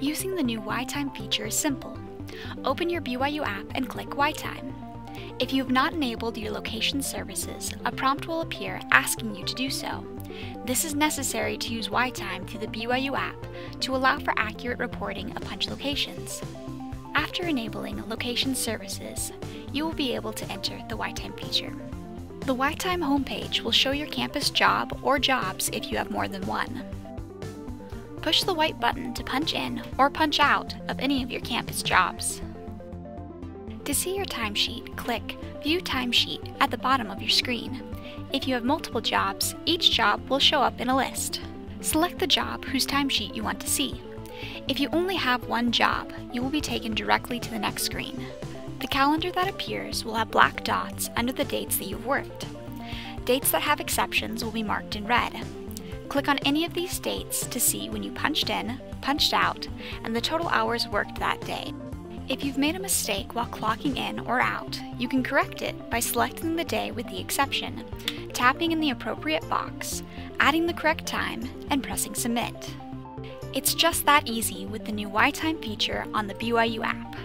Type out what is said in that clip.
Using the new Y-Time feature is simple. Open your BYU app and click Y-Time. If you have not enabled your location services, a prompt will appear asking you to do so. This is necessary to use Y-Time through the BYU app to allow for accurate reporting of punch locations. After enabling location services, you will be able to enter the Y-Time feature. The Y-Time homepage will show your campus job or jobs if you have more than one push the white button to punch in or punch out of any of your campus jobs. To see your timesheet, click View Timesheet at the bottom of your screen. If you have multiple jobs, each job will show up in a list. Select the job whose timesheet you want to see. If you only have one job, you will be taken directly to the next screen. The calendar that appears will have black dots under the dates that you've worked. Dates that have exceptions will be marked in red. Click on any of these dates to see when you punched in, punched out, and the total hours worked that day. If you've made a mistake while clocking in or out, you can correct it by selecting the day with the exception, tapping in the appropriate box, adding the correct time, and pressing submit. It's just that easy with the new Y-Time feature on the BYU app.